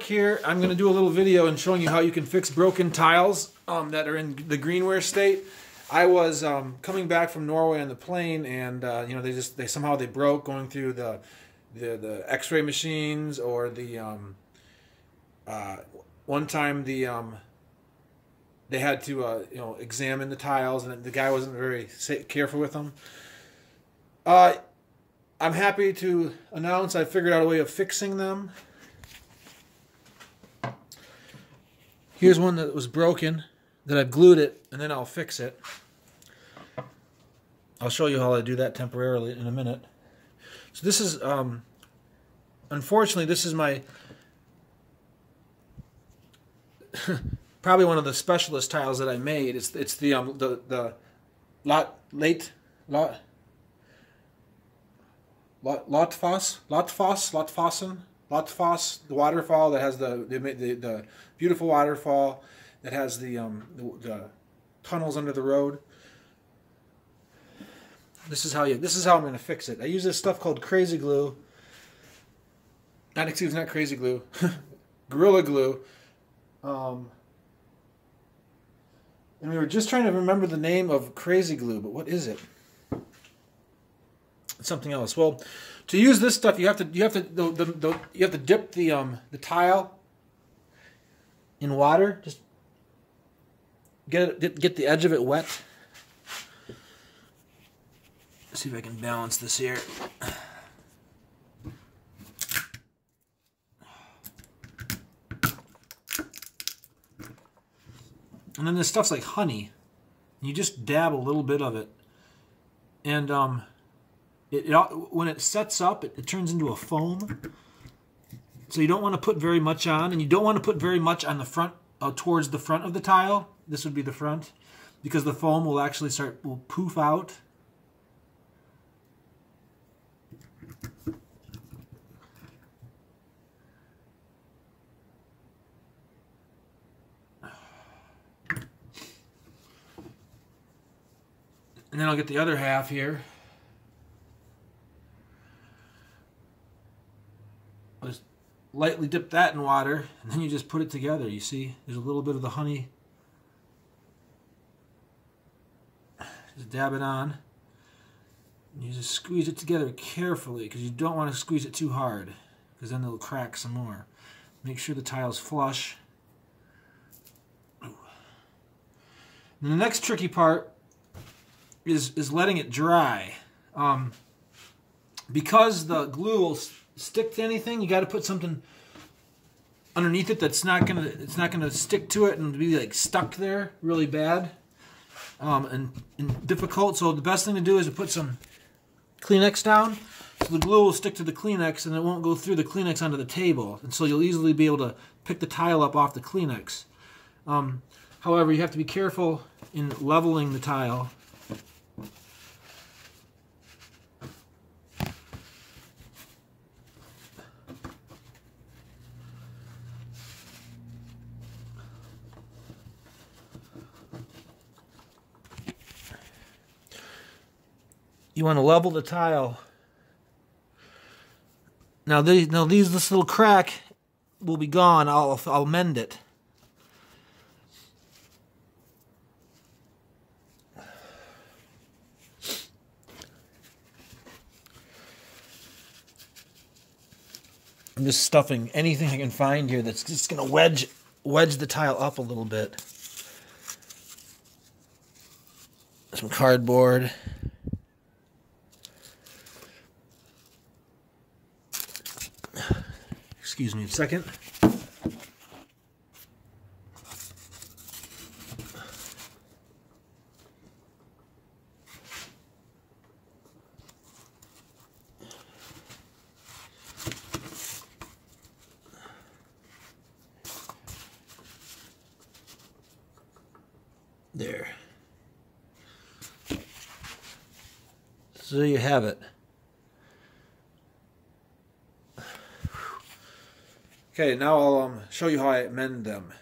Here, I'm going to do a little video and showing you how you can fix broken tiles um, that are in the greenware state. I was um, coming back from Norway on the plane, and uh, you know they just they somehow they broke going through the the, the X-ray machines or the um, uh, one time the um, they had to uh, you know examine the tiles, and the guy wasn't very careful with them. Uh, I'm happy to announce I figured out a way of fixing them. Here's one that was broken, that I've glued it, and then I'll fix it. I'll show you how I do that temporarily in a minute. So this is, um, unfortunately, this is my, probably one of the specialist tiles that I made. It's it's the um the the lot late lot lot Låtefoss Låtefoss Låtefossen Låtefoss the waterfall that has the the, the, the beautiful waterfall that has the, um, the, the tunnels under the road. This is how you. This is how I'm going to fix it. I use this stuff called Crazy Glue. Not excuse, not Crazy Glue, Gorilla Glue. Um, and we were just trying to remember the name of Crazy Glue, but what is it? Something else. Well, to use this stuff, you have to you have to the, the, the you have to dip the um the tile in water. Just get it, get the edge of it wet. Let's see if I can balance this here. And then this stuff's like honey. You just dab a little bit of it. And um, it, it when it sets up, it, it turns into a foam. So you don't want to put very much on, and you don't want to put very much on the front, uh, towards the front of the tile. This would be the front, because the foam will actually start, will poof out. And then I'll get the other half here. Lightly dip that in water, and then you just put it together. You see, there's a little bit of the honey. Just dab it on. You just squeeze it together carefully because you don't want to squeeze it too hard because then it'll crack some more. Make sure the tile's flush. And the next tricky part is, is letting it dry. Um, because the glue will stick to anything, you got to put something underneath it that's not gonna it's not gonna stick to it and be like stuck there really bad um, and, and difficult. So the best thing to do is to put some Kleenex down. So the glue will stick to the Kleenex and it won't go through the Kleenex onto the table. And so you'll easily be able to pick the tile up off the Kleenex. Um, however, you have to be careful in leveling the tile you want to level the tile. Now these, now these, this little crack will be gone. I'll, I'll mend it. I'm just stuffing anything I can find here that's just going to wedge wedge the tile up a little bit. Some cardboard. Excuse me a second. There. So you have it. Okay, now I'll um, show you how I mend them.